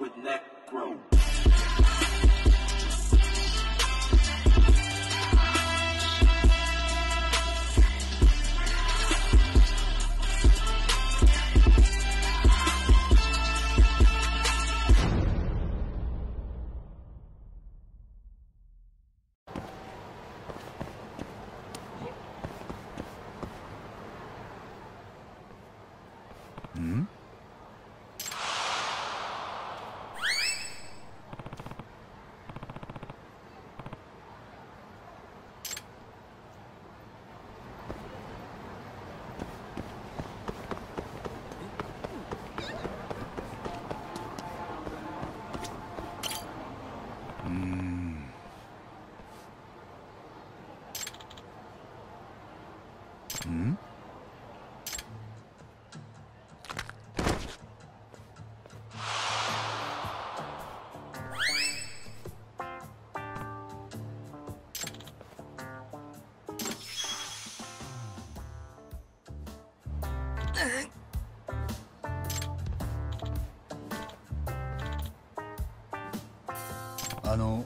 with Necro. あの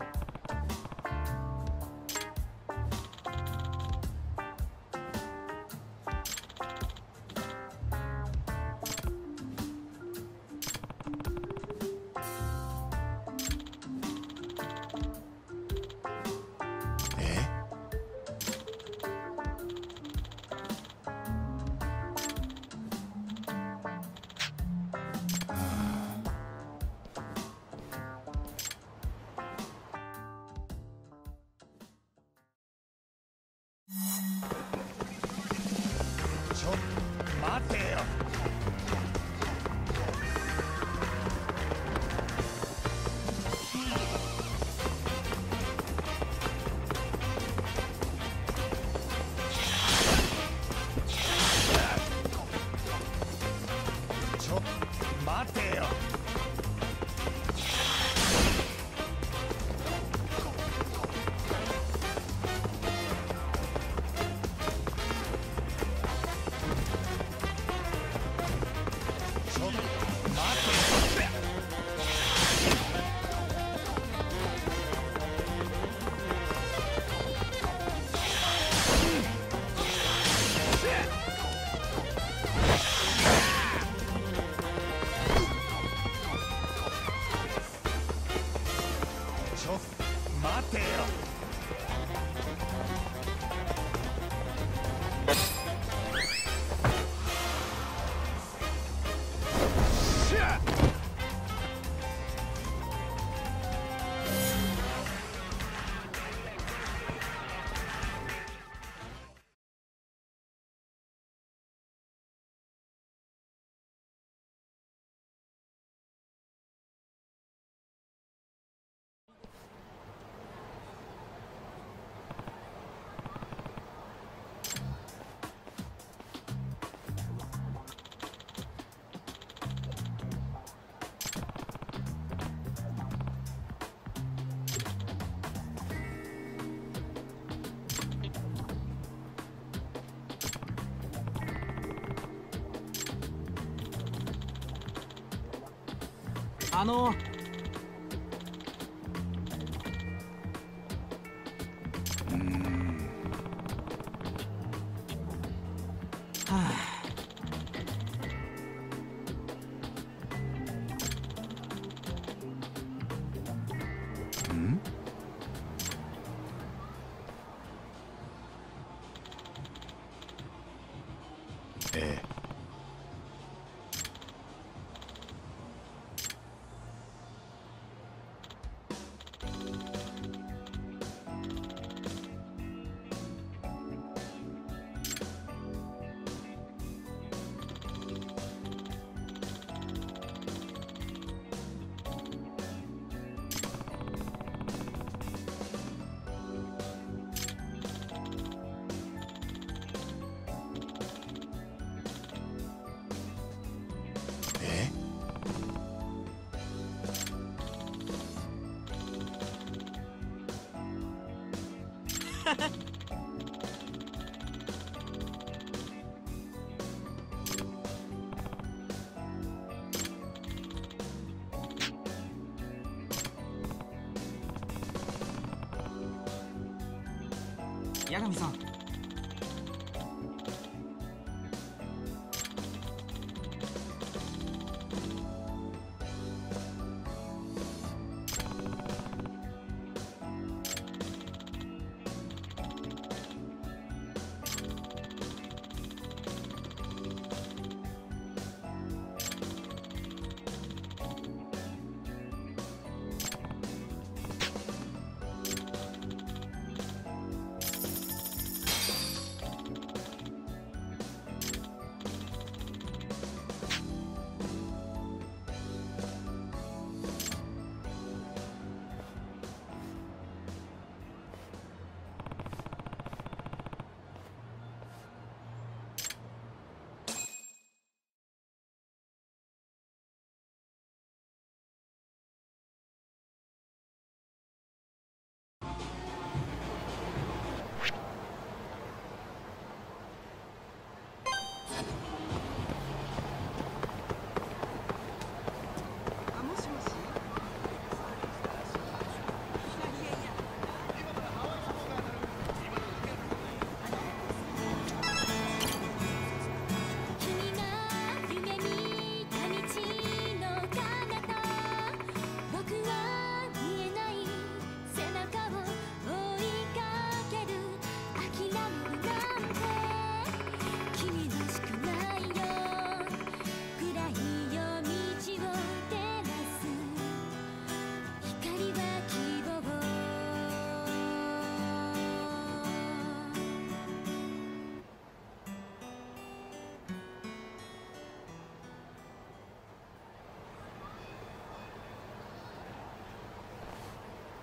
の。うん。はあ。八神さん。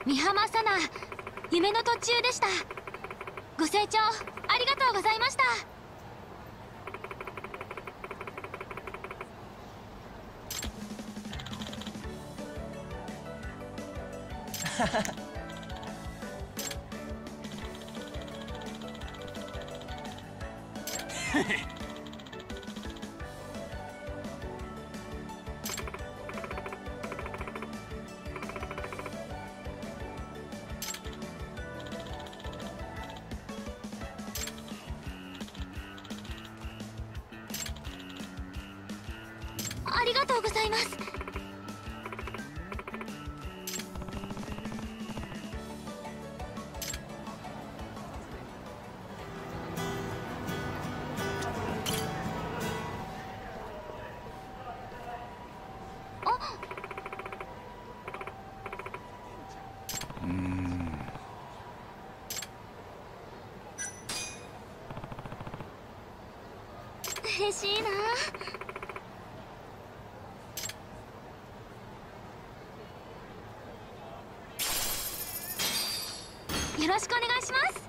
美浜さな夢の途中でした。ご清聴ありがとうございました。ありがとうございます。あ嬉しいなしくお願いします。